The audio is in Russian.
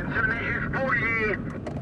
Цивилизованные Республики